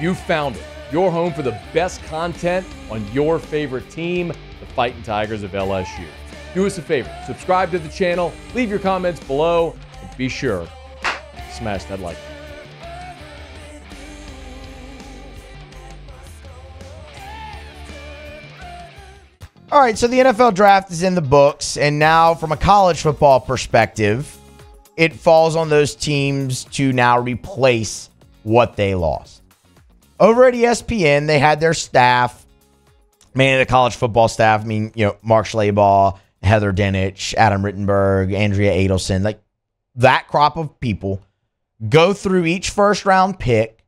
You found it. Your home for the best content on your favorite team, the Fighting Tigers of LSU. Do us a favor, subscribe to the channel, leave your comments below, and be sure to smash that like button. All right, so the NFL draft is in the books, and now from a college football perspective, it falls on those teams to now replace what they lost. Over at ESPN, they had their staff, mainly the college football staff. I mean, you know, Mark Schlabach, Heather Dinich, Adam Rittenberg, Andrea Adelson, like that crop of people go through each first round pick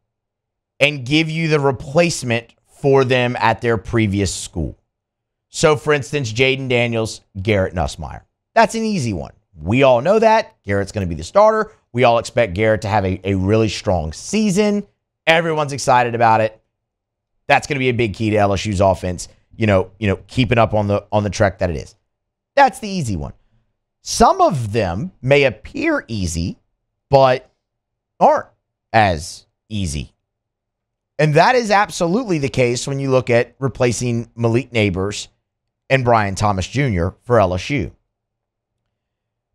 and give you the replacement for them at their previous school. So, for instance, Jayden Daniels, Garrett Nussmeier. That's an easy one. We all know that. Garrett's going to be the starter. We all expect Garrett to have a, a really strong season. Everyone's excited about it. That's going to be a big key to LSU's offense, you know, you know, keeping up on the on the trek that it is. That's the easy one. Some of them may appear easy, but aren't as easy. And that is absolutely the case when you look at replacing Malik Nabers and Brian Thomas Jr. for LSU.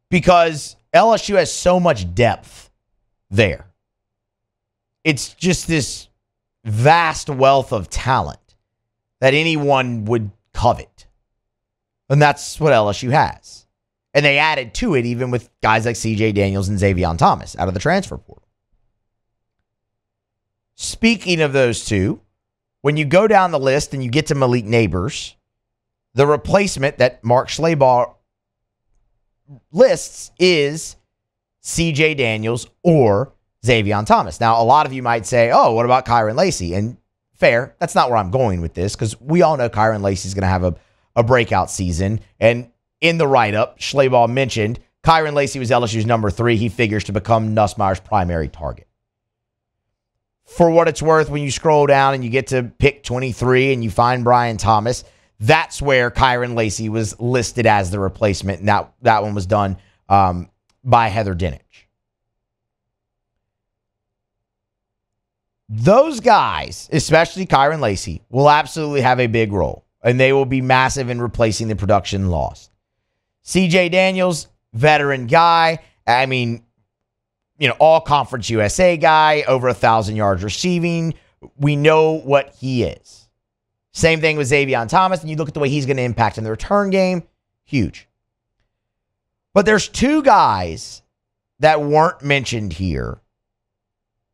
Because LSU has so much depth there. It's just this vast wealth of talent that anyone would covet. And that's what LSU has. And they added to it even with guys like CJ Daniels and Zavion Thomas out of the transfer portal. Speaking of those two, when you go down the list and you get to Malik Nabers, the replacement that Mark Schlabach lists is CJ Daniels or Zavion Thomas. Now, a lot of you might say, oh, what about Kyren Lacy? And fair, that's not where I'm going with this because we all know Kyren Lacy is going to have a, a breakout season. And in the write up, Schlabach mentioned Kyren Lacy was LSU's number three. He figures to become Nussmeier's primary target. For what it's worth, when you scroll down and you get to pick 23 and you find Brian Thomas, that's where Kyren Lacy was listed as the replacement. And that, that one was done um, by Heather Dinich. Those guys, especially Kyren Lacy, will absolutely have a big role and they will be massive in replacing the production lost. CJ Daniels, veteran guy. I mean, you know, all conference USA guy, over a thousand yards receiving. We know what he is. Same thing with Zavion Thomas. And you look at the way he's going to impact in the return game, huge. But there's two guys that weren't mentioned here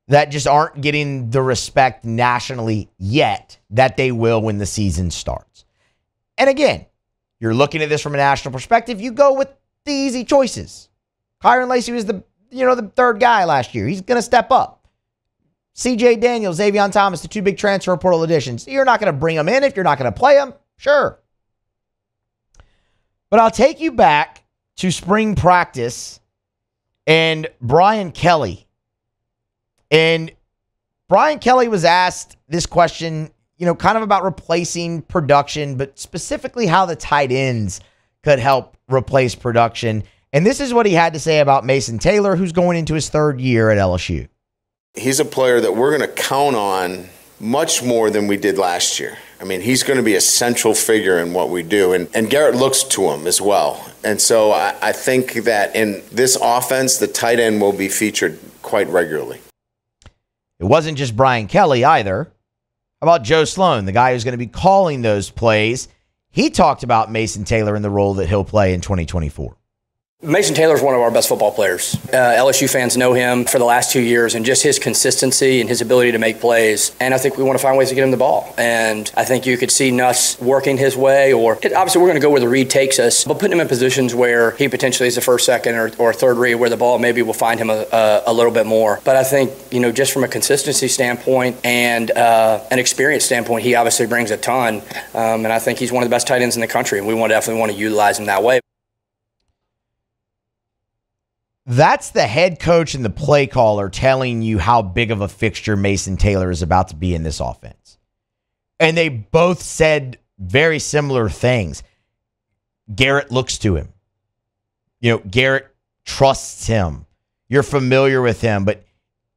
that just aren't getting the respect nationally yet that they will when the season starts. And again, you're looking at this from a national perspective, you go with the easy choices. Kyren Lacy was the you know the third guy last year. He's going to step up. CJ Daniels, Zavion Thomas, the two big transfer portal additions. You're not going to bring them in if you're not going to play them. Sure. But I'll take you back to spring practice and Brian Kelly. And Brian Kelly was asked this question, you know, kind of about replacing production, but specifically how the tight ends could help replace production. And this is what he had to say about Mason Taylor, who's going into his third year at LSU. He's a player that we're going to count on much more than we did last year. I mean, he's going to be a central figure in what we do. And, and Garrett looks to him as well. And so I, I think that in this offense, the tight end will be featured quite regularly. It wasn't just Brian Kelly either. How about Joe Sloan, the guy who's going to be calling those plays? He talked about Mason Taylor and the role that he'll play in 2024. Mason Taylor is one of our best football players. Uh, LSU fans know him for the last two years and just his consistency and his ability to make plays. And I think we want to find ways to get him the ball. And I think you could see Nuss working his way, or obviously we're going to go where the read takes us, but putting him in positions where he potentially is the first, second, or, or third read, where the ball maybe will find him a, a, a, little bit more. But I think, you know, just from a consistency standpoint and uh, an experience standpoint, he obviously brings a ton. Um, and I think he's one of the best tight ends in the country, and we want definitely want to utilize him that way. That's the head coach and the play caller telling you how big of a fixture Mason Taylor is about to be in this offense. And they both said very similar things. Garrett looks to him. You know, Garrett trusts him. You're familiar with him, but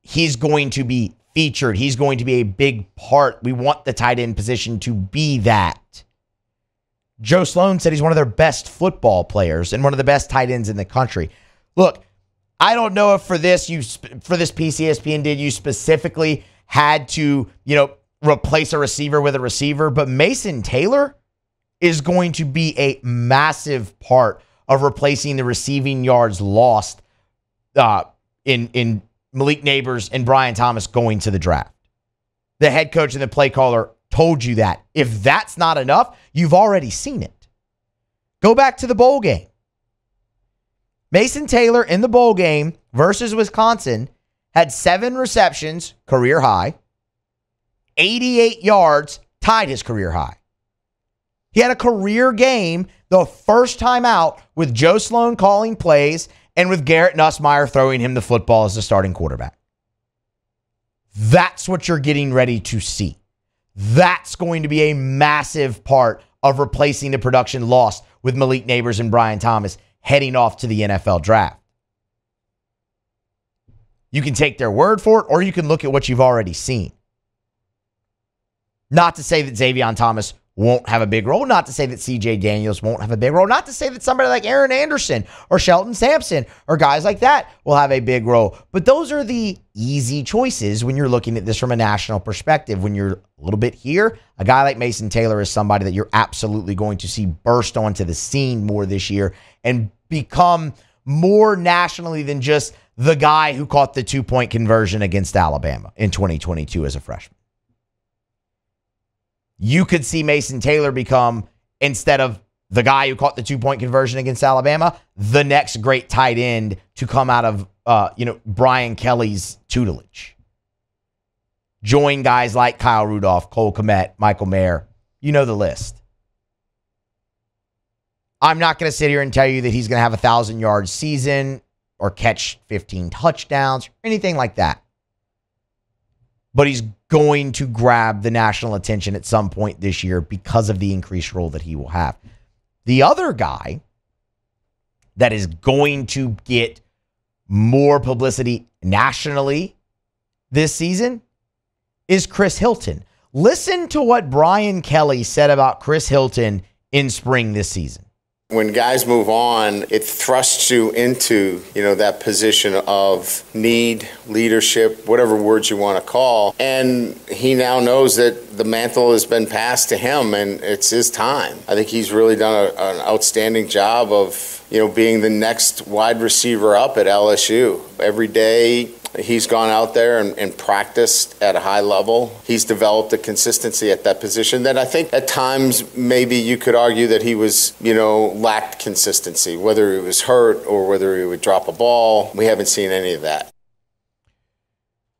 he's going to be featured. He's going to be a big part. We want the tight end position to be that. Joe Sloan said he's one of their best football players and one of the best tight ends in the country. Look, I don't know if for this you for this PCSPN did you specifically had to, you know, replace a receiver with a receiver, but Mason Taylor is going to be a massive part of replacing the receiving yards lost uh, in in Malik Nabers and Brian Thomas going to the draft. The head coach and the play caller told you that. If that's not enough, you've already seen it. Go back to the bowl game. Mason Taylor in the bowl game versus Wisconsin had seven receptions, career high, 88 yards, tied his career high. He had a career game the first time out with Joe Sloan calling plays and with Garrett Nussmeier throwing him the football as the starting quarterback. That's what you're getting ready to see. That's going to be a massive part of replacing the production lost with Malik Nabers and Brian Thomas heading off to the NFL draft. You can take their word for it, or you can look at what you've already seen. Not to say that Zavion Thomas won't have a big role, not to say that CJ Daniels won't have a big role, not to say that somebody like Aaron Anderson or Shelton Sampson or guys like that will have a big role. But those are the easy choices when you're looking at this from a national perspective. When you're a little bit here, a guy like Mason Taylor is somebody that you're absolutely going to see burst onto the scene more this year and become more nationally than just the guy who caught the two point conversion against Alabama in 2022 as a freshman you could see Mason Taylor become, instead of the guy who caught the two point conversion against Alabama, the next great tight end to come out of, uh, you know, Brian Kelly's tutelage. Join guys like Kyle Rudolph, Cole Kmet, Michael Mayer. You know the list. I'm not going to sit here and tell you that he's going to have a thousand yard season or catch 15 touchdowns or anything like that but he's going to grab the national attention at some point this year because of the increased role that he will have. The other guy that is going to get more publicity nationally this season is Chris Hilton. Listen to what Brian Kelly said about Chris Hilton in spring this season when guys move on, it thrusts you into, you know, that position of need, leadership, whatever words you want to call. And he now knows that the mantle has been passed to him and it's his time. I think he's really done a, an outstanding job of, you know, being the next wide receiver up at LSU. Every day He's gone out there and, and, practiced at a high level. He's developed a consistency at that position that I think at times maybe you could argue that he was, you know, lacked consistency, whether he was hurt or whether he would drop a ball. We haven't seen any of that.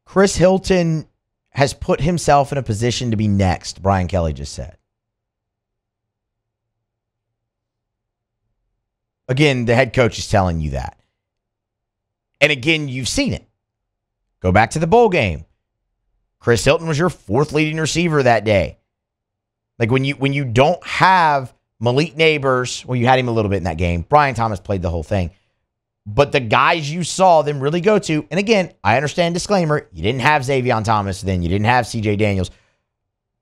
Chris Hilton has put himself in a position to be next, Brian Kelly just said. Again, the head coach is telling you that. And again, you've seen it. Go back to the bowl game. Chris Hilton was your fourth leading receiver that day. Like when you when you don't have Malik Nabers, well, you had him a little bit in that game. Brian Thomas played the whole thing. But the guys you saw them really go to, and again, I understand disclaimer, you didn't have Zavion Thomas then, you didn't have CJ Daniels.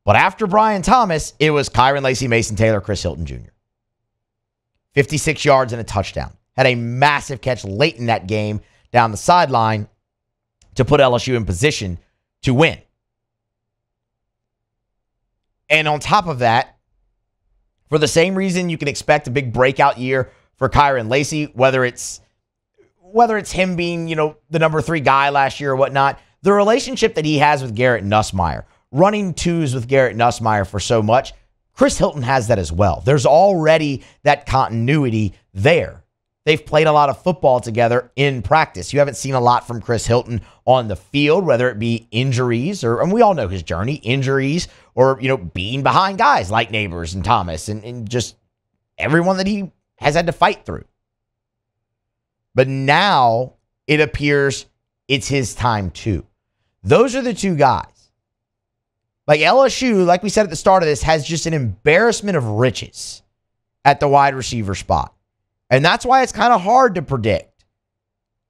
But after Brian Thomas, it was Kyren Lacy, Mason Taylor, Chris Hilton Jr. 56 yards and a touchdown. Had a massive catch late in that game down the sideline to put LSU in position to win. And on top of that, for the same reason you can expect a big breakout year for Kyren Lacy, whether it's whether it's him being, you know, the number three guy last year or whatnot, the relationship that he has with Garrett Nussmeier, running twos with Garrett Nussmeier for so much, Chris Hilton has that as well. There's already that continuity there. They've played a lot of football together in practice. You haven't seen a lot from Chris Hilton on the field, whether it be injuries or, and we all know his journey, injuries or, you know, being behind guys like Nabers and Thomas and, and just everyone that he has had to fight through. But now it appears it's his time too. Those are the two guys. Like LSU, like we said at the start of this, has just an embarrassment of riches at the wide receiver spot. And that's why it's kind of hard to predict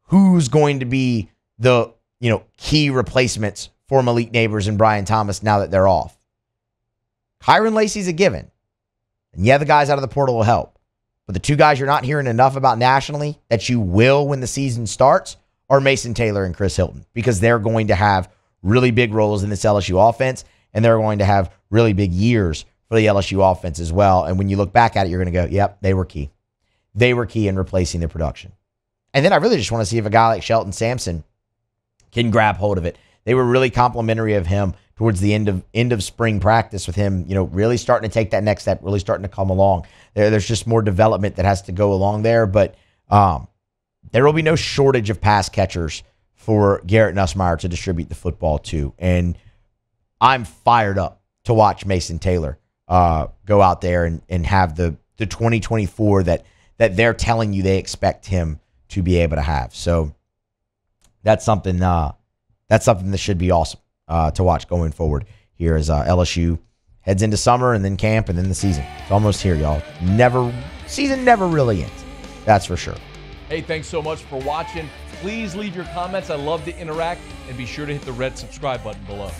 who's going to be the, you know, key replacements for Malik Nabers and Brian Thomas now that they're off. Kyren Lacy's a given. And yeah, the guys out of the portal will help. But the two guys you're not hearing enough about nationally that you will when the season starts are Mason Taylor and Chris Hilton because they're going to have really big roles in this LSU offense and they're going to have really big years for the LSU offense as well. And when you look back at it, you're going to go, yep, they were key. They were key in replacing the production. And then I really just want to see if a guy like Shelton Sampson can grab hold of it. They were really complimentary of him towards the end of end of spring practice with him, you know, really starting to take that next step, really starting to come along. There, there's just more development that has to go along there, but um, there will be no shortage of pass catchers for Garrett Nussmeier to distribute the football to. And I'm fired up to watch Mason Taylor uh, go out there and, and have the the 2024 that that they're telling you they expect him to be able to have. So that's something uh, that's something that should be awesome uh, to watch going forward here as uh, LSU heads into summer and then camp and then the season. It's almost here, y'all. Never season never really ends. That's for sure. Hey, thanks so much for watching. Please leave your comments. I love to interact and be sure to hit the red subscribe button below.